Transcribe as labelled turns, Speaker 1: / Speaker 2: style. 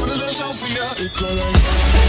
Speaker 1: Wanna little it's yeah.